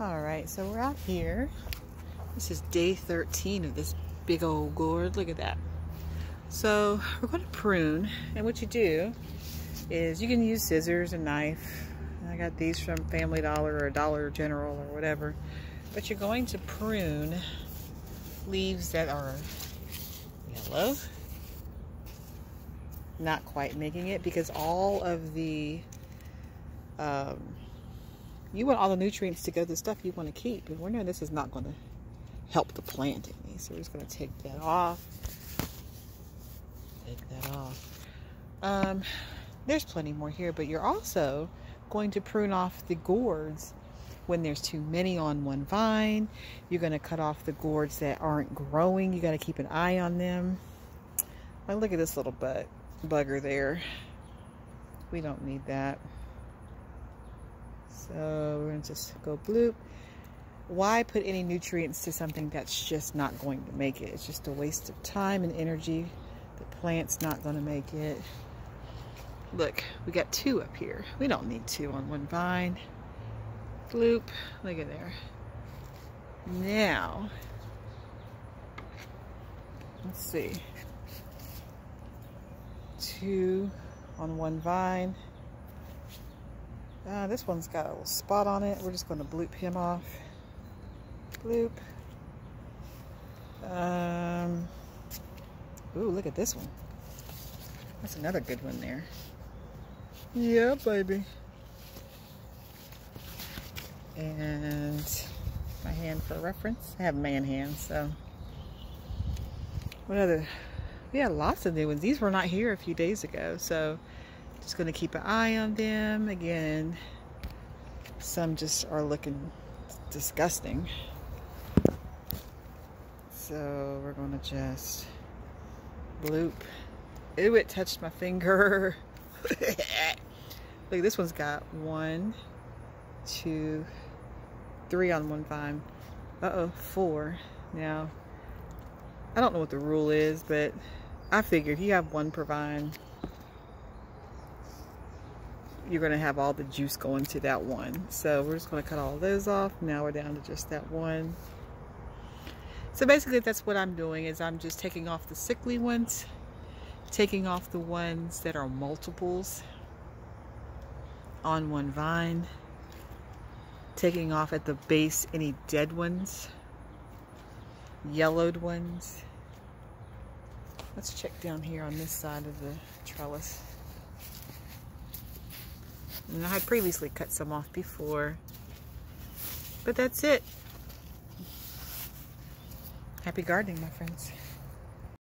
All right, so we're out here. This is day 13 of this big old gourd. Look at that. So we're going to prune, and what you do is you can use scissors and knife. I got these from Family Dollar or Dollar General or whatever. But you're going to prune leaves that are yellow. Not quite making it because all of the um, you want all the nutrients to go to the stuff you want to keep. And we're knowing this is not going to help the plant any. So we're just going to take that off. Take that off. Um, there's plenty more here, but you're also going to prune off the gourds when there's too many on one vine. You're going to cut off the gourds that aren't growing. You got to keep an eye on them. Like, look at this little butt bugger there. We don't need that. So we're to just go bloop. Why put any nutrients to something that's just not going to make it? It's just a waste of time and energy. The plant's not going to make it. Look, we got two up here. We don't need two on one vine. Bloop. Look at there. Now, let's see. Two on one vine. Uh, this one's got a little spot on it. We're just going to bloop him off. Bloop. Um, ooh, look at this one. That's another good one there. Yeah, baby. And my hand for reference. I have man hands, so. What other? We had lots of new ones. These were not here a few days ago, so just going to keep an eye on them. Again, some just are looking disgusting. So we're going to just bloop. Ooh, it touched my finger. Look, this one's got one, two, three on one vine. Uh-oh, four. Now, I don't know what the rule is, but I figured you have one per vine you're going to have all the juice going to that one. So we're just going to cut all those off. Now we're down to just that one. So basically that's what I'm doing is I'm just taking off the sickly ones, taking off the ones that are multiples on one vine, taking off at the base any dead ones, yellowed ones. Let's check down here on this side of the trellis. And I had previously cut some off before. But that's it. Happy gardening, my friends.